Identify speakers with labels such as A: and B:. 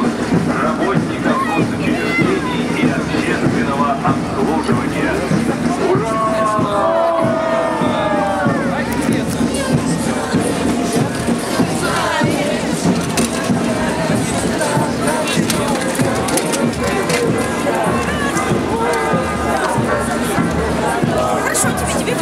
A: труд работников госучреждений и общественного обслуживания.
B: Ура! Хорошо тебе, тебе